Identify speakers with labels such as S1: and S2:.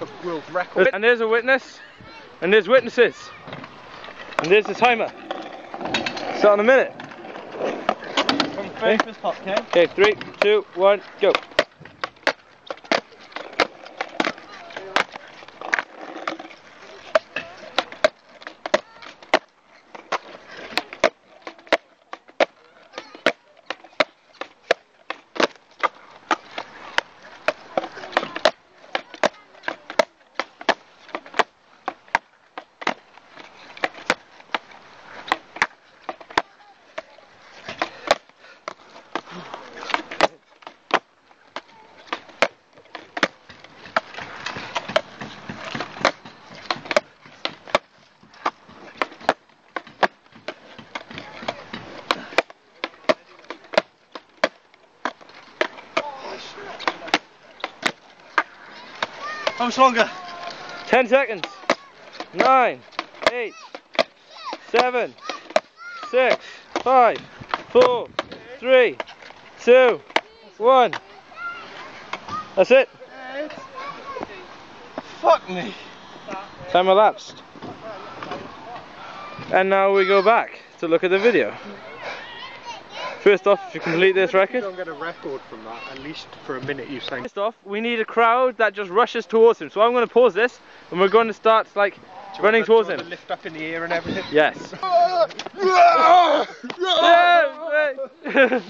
S1: a world record.
S2: And there's a witness, and there's witnesses, and there's the timer. Start in a minute.
S1: From famous hot, okay?
S2: Okay, three, two, one, go.
S1: How much longer?
S2: Ten seconds. Nine, eight, seven, six, five, four, three, two, one. That's it.
S1: Fuck me.
S2: Time elapsed. And now we go back to look at the video. First off, if you complete this
S1: You
S2: record,
S1: don't get a record from that, at least for a minute you sang.
S2: first off, we need a crowd that just rushes towards him. So I'm going to pause this, and we're going to start like running towards him.
S1: Lift up in the air and everything.
S2: Yes.